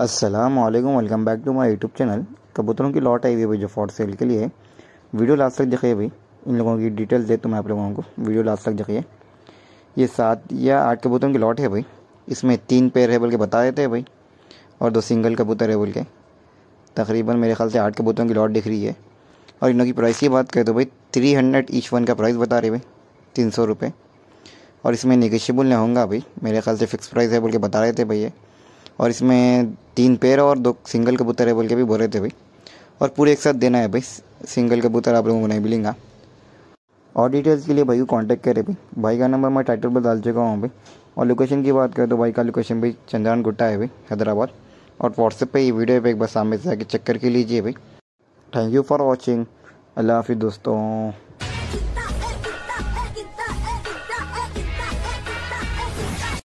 Aslam welcome back to my YouTube channel कबूतरों की lot I हुई है भाई जो फॉर सेल के लिए। वीडियो लास्ट तक देखिए भाई इन लोगों की डिटेल्स दे तो मैं आप लोगों को। वीडियो लास्ट तक देखिए ये सात या आठ कबूतरों की लॉट है भाई इसमें तीन पेयर है बोल के बता देते हैं भाई और दो सिंगल कबूतर है बोल के तकरीबन मेरे ख्याल से आठ कबूतरों की लॉट दिख रही है। और इन लोगों की प्राइस की बात करें तो भाई थ्री हंड्रेड ईच वन का प्राइस बता रहे भाई। तीन सौ रुपये और इसमें निगेशियबल नहीं होगा भाई मेरे ख्याल से फ़िक्स प्राइस है बोल के बता रहे थे भैया और इसमें तीन पेयर और दो सिंगल कबूतर है बोल के भी बोल रहे थे भाई। और पूरे एक साथ देना है भाई, सिंगल कबूतर आप लोगों को नहीं मिलेंगे। और डिटेल्स के लिए भाई को कॉन्टैक्ट करें भाई। भाई का नंबर मैं टाइटल पर डाल चुका हूँ भाई। और लोकेशन की बात करें तो भाई का लोकेशन भाई चंद्रान गुट्टा है भाई, हैदराबाद। और व्हाट्सएप पे ये वीडियो पे एक बार सामने से आके चेक करके लीजिए भाई। थैंक यू फॉर वॉचिंग अल्लाह हाफिज़ दोस्तों।